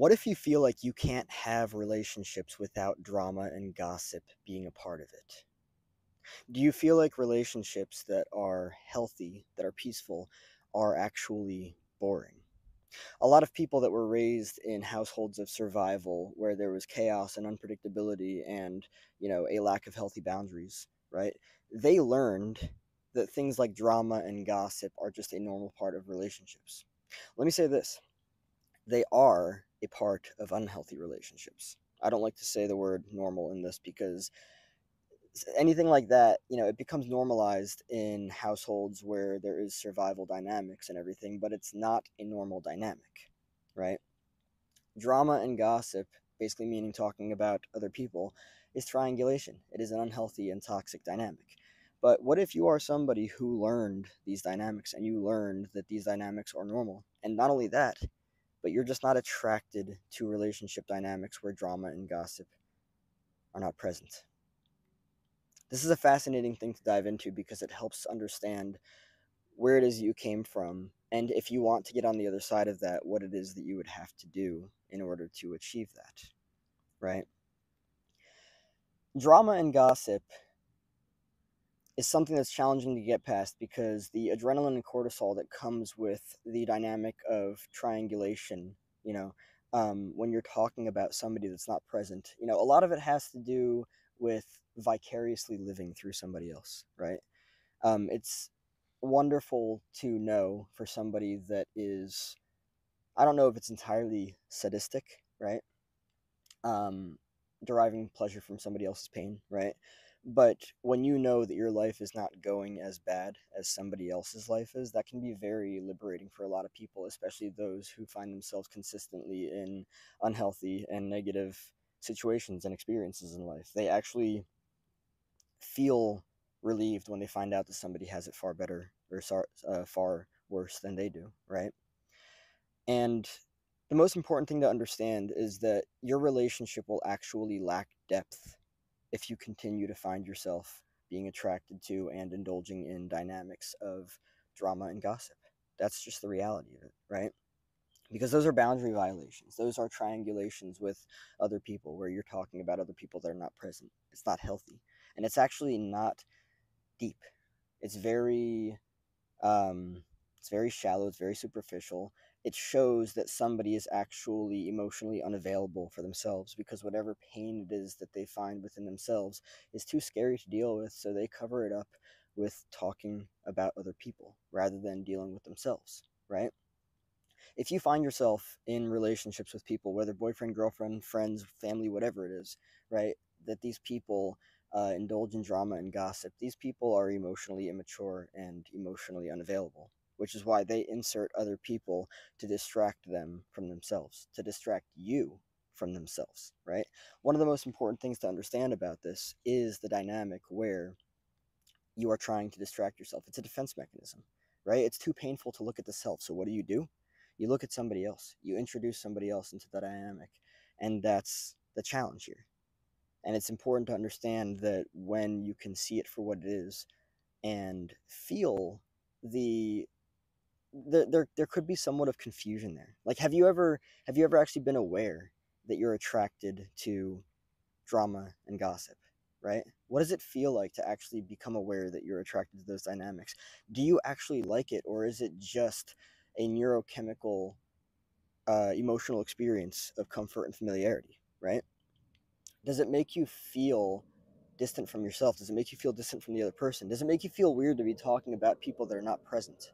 What if you feel like you can't have relationships without drama and gossip being a part of it? Do you feel like relationships that are healthy, that are peaceful, are actually boring? A lot of people that were raised in households of survival where there was chaos and unpredictability and, you know, a lack of healthy boundaries, right? They learned that things like drama and gossip are just a normal part of relationships. Let me say this they are a part of unhealthy relationships. I don't like to say the word normal in this because anything like that, you know, it becomes normalized in households where there is survival dynamics and everything, but it's not a normal dynamic, right? Drama and gossip, basically meaning talking about other people, is triangulation. It is an unhealthy and toxic dynamic. But what if you are somebody who learned these dynamics and you learned that these dynamics are normal? And not only that, but you're just not attracted to relationship dynamics where drama and gossip are not present. This is a fascinating thing to dive into because it helps understand where it is you came from and if you want to get on the other side of that, what it is that you would have to do in order to achieve that, right? Drama and gossip is something that's challenging to get past because the adrenaline and cortisol that comes with the dynamic of triangulation, you know, um, when you're talking about somebody that's not present, you know, a lot of it has to do with vicariously living through somebody else, right? Um, it's wonderful to know for somebody that is, I don't know if it's entirely sadistic, right? Um, deriving pleasure from somebody else's pain, right? But when you know that your life is not going as bad as somebody else's life is, that can be very liberating for a lot of people, especially those who find themselves consistently in unhealthy and negative situations and experiences in life. They actually feel relieved when they find out that somebody has it far better or uh, far worse than they do, right? And the most important thing to understand is that your relationship will actually lack depth if you continue to find yourself being attracted to and indulging in dynamics of drama and gossip. That's just the reality of it, right? Because those are boundary violations. Those are triangulations with other people where you're talking about other people that are not present. It's not healthy. And it's actually not deep. It's very um, it's very shallow, it's very superficial, it shows that somebody is actually emotionally unavailable for themselves because whatever pain it is that they find within themselves is too scary to deal with, so they cover it up with talking about other people rather than dealing with themselves, right? If you find yourself in relationships with people, whether boyfriend, girlfriend, friends, family, whatever it is, right, that these people uh, indulge in drama and gossip, these people are emotionally immature and emotionally unavailable which is why they insert other people to distract them from themselves, to distract you from themselves, right? One of the most important things to understand about this is the dynamic where you are trying to distract yourself. It's a defense mechanism, right? It's too painful to look at the self. So what do you do? You look at somebody else. You introduce somebody else into the dynamic. And that's the challenge here. And it's important to understand that when you can see it for what it is and feel the there, there could be somewhat of confusion there. Like, have you ever have you ever actually been aware that you're attracted to drama and gossip? Right? What does it feel like to actually become aware that you're attracted to those dynamics? Do you actually like it, or is it just a neurochemical, uh, emotional experience of comfort and familiarity? Right? Does it make you feel distant from yourself? Does it make you feel distant from the other person? Does it make you feel weird to be talking about people that are not present?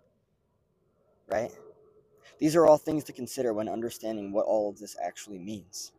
Right? These are all things to consider when understanding what all of this actually means.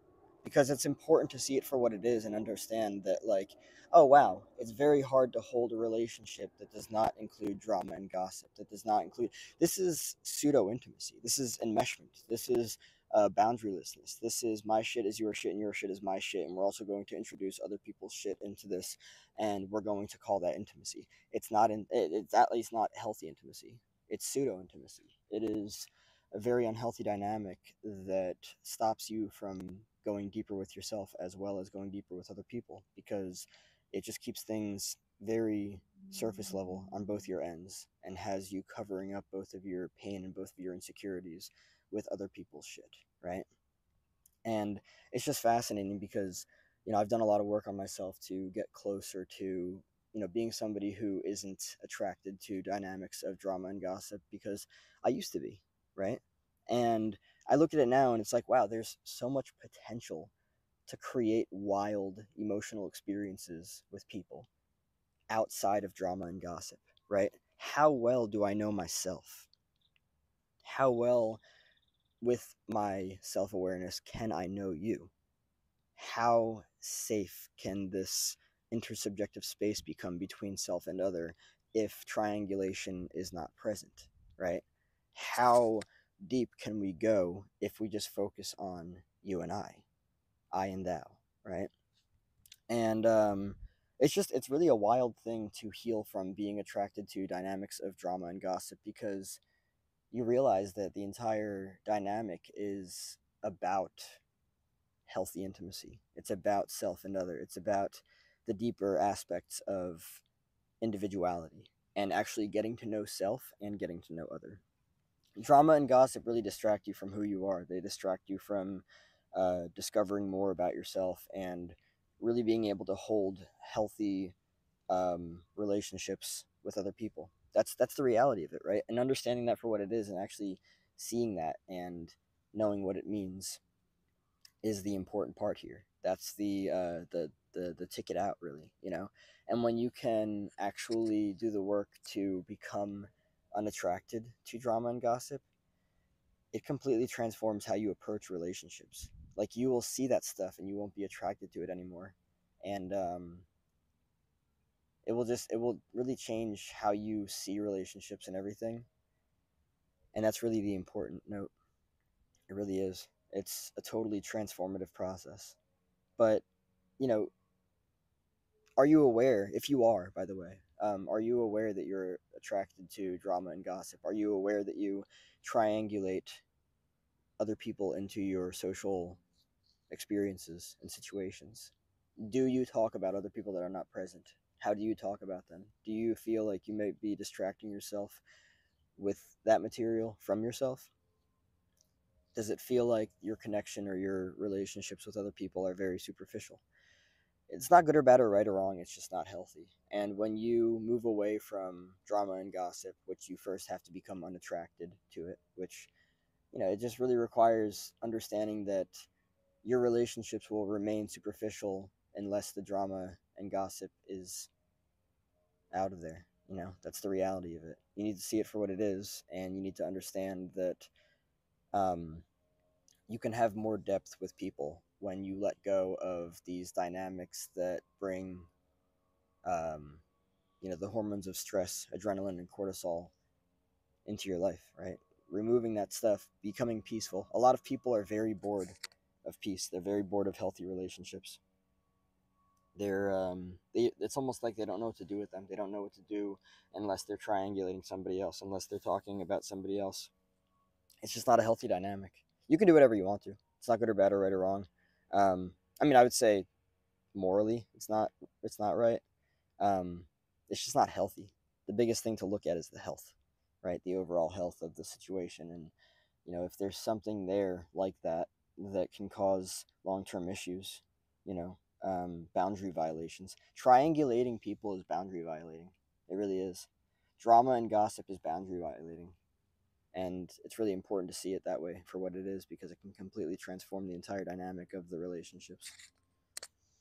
Because it's important to see it for what it is and understand that, like, oh wow, it's very hard to hold a relationship that does not include drama and gossip, that does not include. This is pseudo intimacy. This is enmeshment. This is uh, boundarylessness. This is my shit is your shit and your shit is my shit. And we're also going to introduce other people's shit into this and we're going to call that intimacy. It's not in, it's at least not healthy intimacy it's pseudo intimacy. It is a very unhealthy dynamic that stops you from going deeper with yourself as well as going deeper with other people because it just keeps things very surface level on both your ends and has you covering up both of your pain and both of your insecurities with other people's shit, right? And it's just fascinating because, you know, I've done a lot of work on myself to get closer to, you know, being somebody who isn't attracted to dynamics of drama and gossip because I used to be, right? And I look at it now and it's like, wow, there's so much potential to create wild emotional experiences with people outside of drama and gossip, right? How well do I know myself? How well, with my self awareness, can I know you? How safe can this intersubjective space become between self and other if triangulation is not present, right? How deep can we go if we just focus on you and I, I and thou, right? And um, it's just it's really a wild thing to heal from being attracted to dynamics of drama and gossip because you realize that the entire dynamic is about healthy intimacy. It's about self and other. It's about the deeper aspects of individuality and actually getting to know self and getting to know other. Drama and gossip really distract you from who you are. They distract you from uh, discovering more about yourself and really being able to hold healthy um, relationships with other people. That's that's the reality of it, right? And understanding that for what it is, and actually seeing that and knowing what it means is the important part here. That's the uh, the the the ticket out, really, you know. And when you can actually do the work to become unattracted to drama and gossip, it completely transforms how you approach relationships. Like you will see that stuff and you won't be attracted to it anymore. And um, it will just it will really change how you see relationships and everything. And that's really the important note. It really is it's a totally transformative process but you know are you aware if you are by the way um, are you aware that you're attracted to drama and gossip are you aware that you triangulate other people into your social experiences and situations? Do you talk about other people that are not present? How do you talk about them? Do you feel like you may be distracting yourself with that material from yourself? Does it feel like your connection or your relationships with other people are very superficial? It's not good or bad or right or wrong, it's just not healthy. And when you move away from drama and gossip, which you first have to become unattracted to it, which, you know, it just really requires understanding that your relationships will remain superficial unless the drama and gossip is out of there. You know, that's the reality of it. You need to see it for what it is, and you need to understand that um, you can have more depth with people when you let go of these dynamics that bring, um, you know, the hormones of stress, adrenaline, and cortisol into your life, right? Removing that stuff, becoming peaceful. A lot of people are very bored of peace. They're very bored of healthy relationships. They're um, they, it's almost like they don't know what to do with them. They don't know what to do unless they're triangulating somebody else, unless they're talking about somebody else. It's just not a healthy dynamic. You can do whatever you want to. It's not good or bad or right or wrong. Um, I mean, I would say morally, it's not it's not right. Um, it's just not healthy. The biggest thing to look at is the health, right? The overall health of the situation, and you know, if there's something there like that that can cause long term issues, you know, um, boundary violations. Triangulating people is boundary violating. It really is. Drama and gossip is boundary violating. And it's really important to see it that way for what it is because it can completely transform the entire dynamic of the relationships.